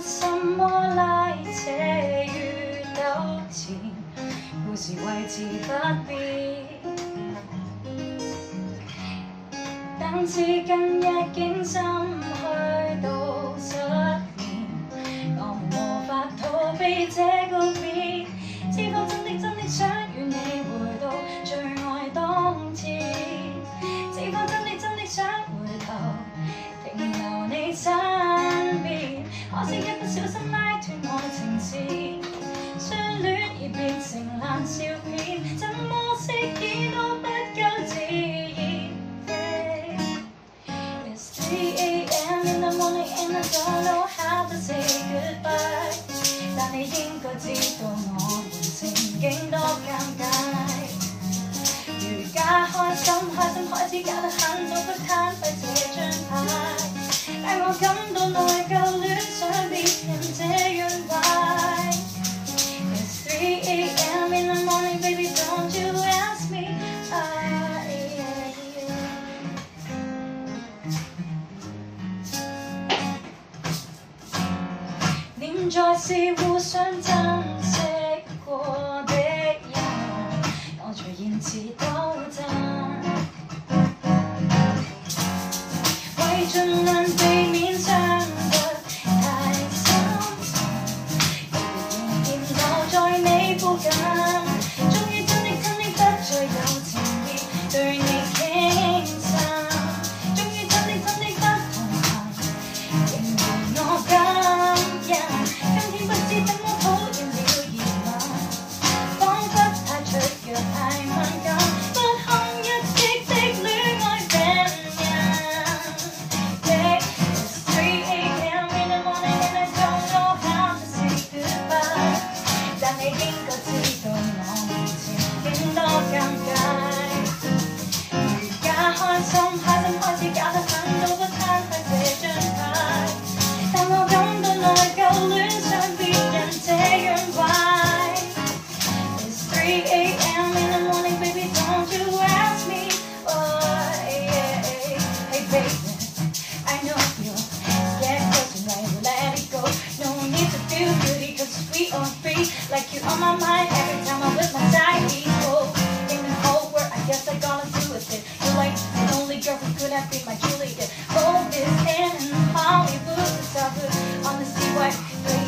什么来且与糾纏，故事維持不变。但至近日竟心去到失眠，我們無法逃避這個變。知否真的真的想与你回到最愛當天？知否真的真的想回头停留你身边？可惜一小心拉斷愛情線，相戀已變成爛笑片，怎麼飾演都不夠自然。It's 3 a.m. in the morning and I don't know how to say goodbye，但你應該知道我們情景多尷尬。如假開心，開心開始搞得很早不攤廢現在是互相珍惜過的人，我隨言辭都真。為盡量避免傷得太深，仍然留在你附近。for